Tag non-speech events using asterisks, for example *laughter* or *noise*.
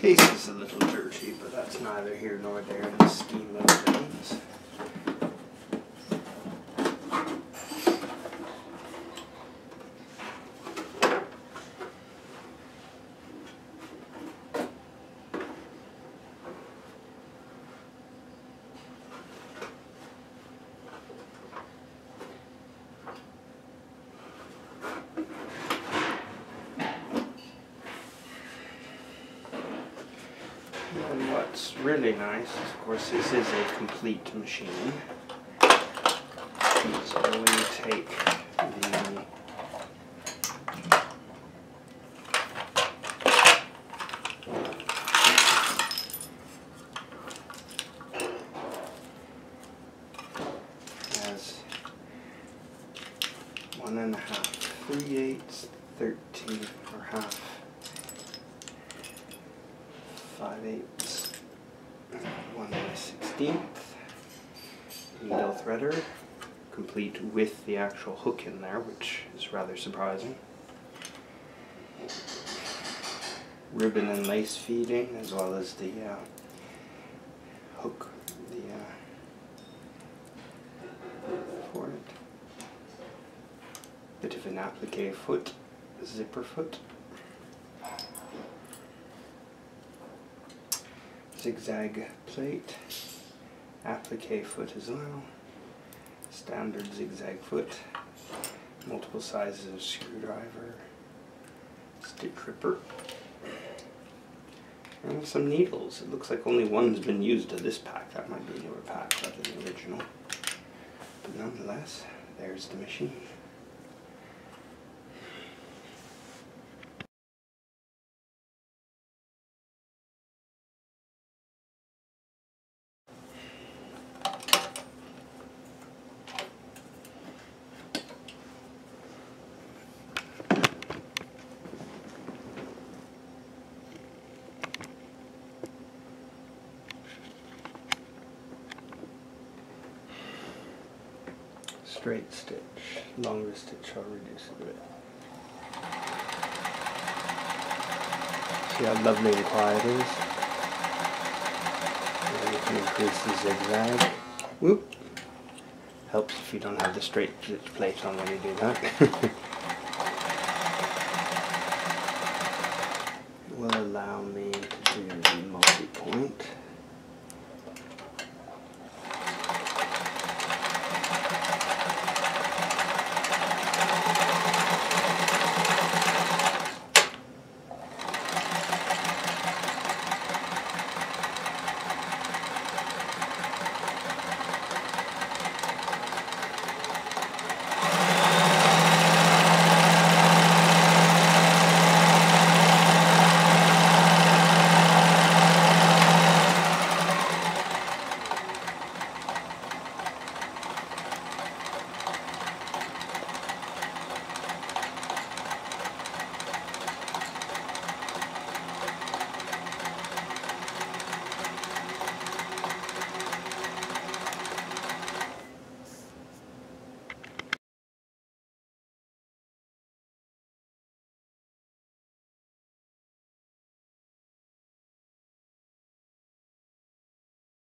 case is a little dirty, but that's neither here nor there in the scheme of things. And what's really nice, of course, this is a complete machine. So you take the one and a half, three eighths, thirteen or half five eighths, one and a sixteenth, needle threader, complete with the actual hook in there, which is rather surprising. Ribbon and lace feeding, as well as the uh, hook, the uh, for it. Bit of an applique foot, zipper foot. Zigzag plate, applique foot as well, standard zigzag foot, multiple sizes of screwdriver, stitch ripper, and some needles. It looks like only one's been used of this pack. That might be a newer pack rather than the original. But nonetheless, there's the machine. Straight stitch, longer stitch I'll reduce it a bit. See how lovely and quiet it is? And you can increase the zigzag. Whoop! Helps if you don't have the straight stitch plate on when you do that. *laughs* will allow me to do the multi-point.